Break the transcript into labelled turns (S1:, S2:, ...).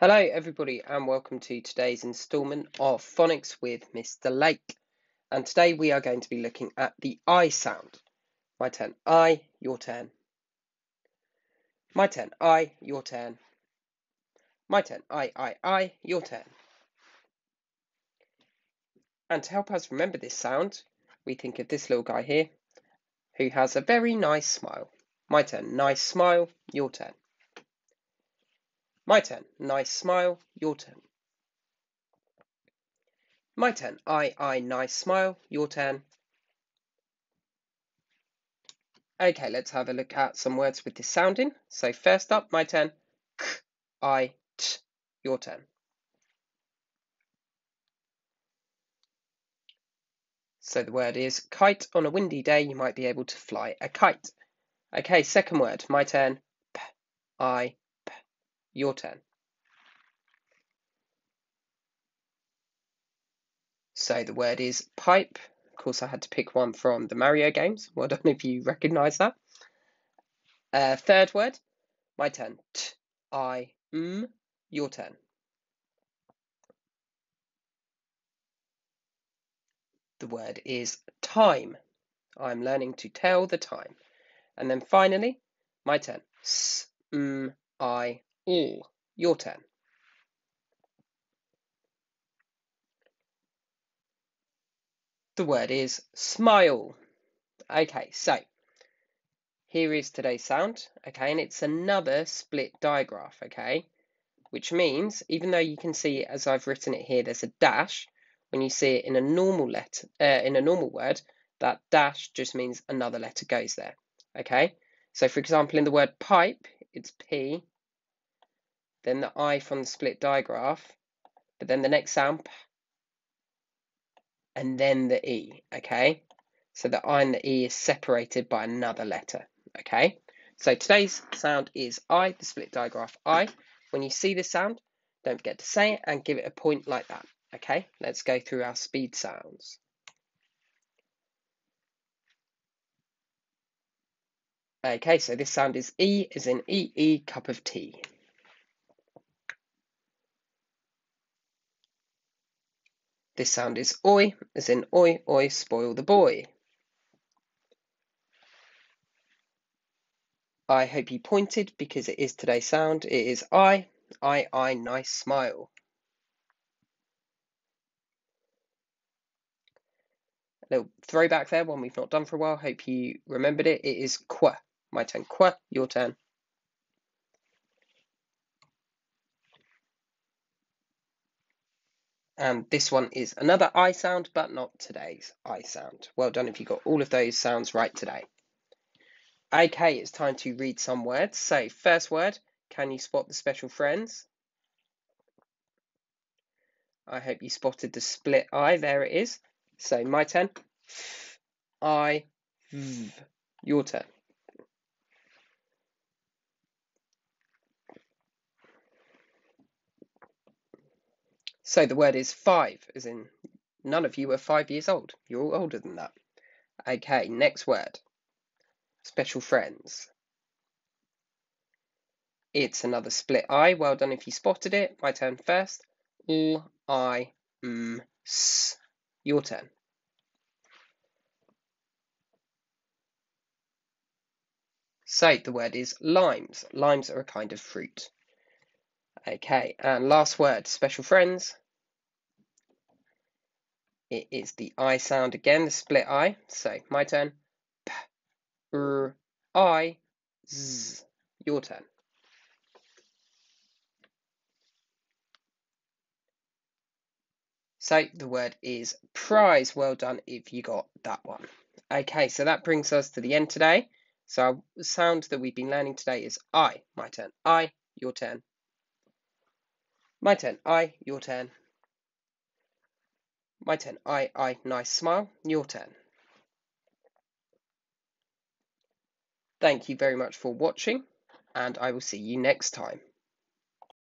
S1: Hello, everybody, and welcome to today's instalment of Phonics with Mr. Lake. And today we are going to be looking at the I sound. My turn, I, your turn. My turn, I, your turn. My turn, I, I, I, your turn. And to help us remember this sound, we think of this little guy here, who has a very nice smile. My turn, nice smile, your turn. My turn. Nice smile. Your turn. My turn. I, I, nice smile. Your turn. Okay, let's have a look at some words with this sounding. So first up, my turn. K, I, t. Your turn. So the word is kite. On a windy day, you might be able to fly a kite. Okay, second word, my turn. P, I. Your turn. So the word is pipe. Of course, I had to pick one from the Mario games. Well done if you recognise that. Uh, third word, my turn. T, I, m, your turn. The word is time. I'm learning to tell the time. And then finally, my turn. S, m, I, all. Your turn. The word is smile. Okay, so here is today's sound, okay, and it's another split digraph, okay, which means even though you can see as I've written it here, there's a dash. When you see it in a normal letter, uh, in a normal word, that dash just means another letter goes there, okay. So for example, in the word pipe, it's P, then the I from the split digraph, but then the next sound and then the E, okay? So the I and the E is separated by another letter, okay? So today's sound is I, the split digraph I. When you see this sound, don't forget to say it and give it a point like that, okay? Let's go through our speed sounds. Okay, so this sound is E, is in E, E, cup of tea. This sound is oi, as in oi, oi, spoil the boy. I hope you pointed because it is today's sound. It is I, I, I, nice smile. A little throwback there, one we've not done for a while. Hope you remembered it. It is qua. My turn. Qua, your turn. And this one is another I sound, but not today's I sound. Well done if you got all of those sounds right today. Okay, it's time to read some words. So, first word, can you spot the special friends? I hope you spotted the split I. There it is. So, my turn. I, v. Your turn. So the word is five, as in none of you are five years old. You're all older than that. Okay, next word. Special friends. It's another split I. Well done if you spotted it. My turn first. L, I, m, s. Your turn. So the word is limes. Limes are a kind of fruit. Okay, and last word, special friends. It is the I sound again, the split I. So my turn. P, r, I, z. Your turn. So the word is prize. Well done if you got that one. Okay, so that brings us to the end today. So sound that we've been learning today is I. My turn. I. Your turn. My turn. I. Your turn. My turn. I, I, nice smile. Your turn. Thank you very much for watching, and I will see you next time.